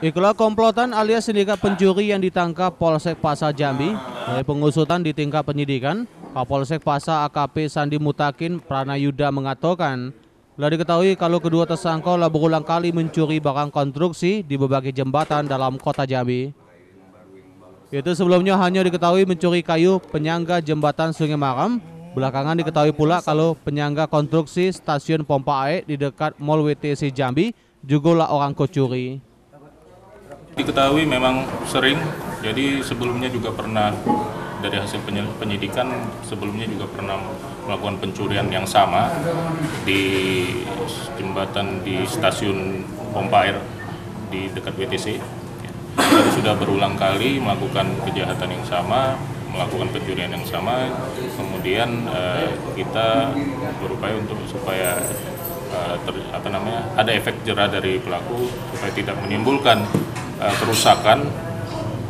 Ikulah komplotan alias sindikat pencuri yang ditangkap Polsek Pasar Jambi. Dari pengusutan di tingkat penyidikan, Kapolsek Pasar AKP Sandi Mutakin Pranayuda mengatakan, telah diketahui kalau kedua tersangka telah berulang kali mencuri barang konstruksi di berbagai jembatan dalam kota Jambi. Itu sebelumnya hanya diketahui mencuri kayu penyangga jembatan Sungai Maram. Belakangan diketahui pula kalau penyangga konstruksi stasiun pompa air di dekat Mall WTC Jambi juga lah orang kocuri. Diketahui memang sering, jadi sebelumnya juga pernah dari hasil penyidikan sebelumnya juga pernah melakukan pencurian yang sama di jembatan di stasiun pompa air di dekat WTC. Jadi sudah berulang kali melakukan kejahatan yang sama, melakukan pencurian yang sama, kemudian eh, kita berupaya untuk supaya eh, ter- apa namanya ada efek jerah dari pelaku supaya tidak menimbulkan eh, kerusakan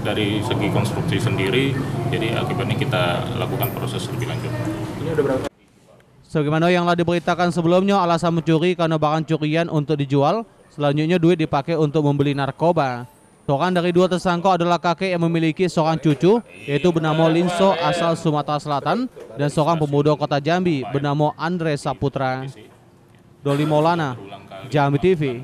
dari segi konstruksi sendiri. Jadi akibatnya kita lakukan proses lebih lanjut. Sebagaimana yang telah diberitakan sebelumnya, alasan mencuri karena barang curian untuk dijual, selanjutnya duit dipakai untuk membeli narkoba. Seorang dari dua tersangka adalah kakek yang memiliki seorang cucu, yaitu bernama Linso asal Sumatera Selatan, dan seorang pemuda kota Jambi bernama Andre Saputra. Doli Maulana, Jambi TV.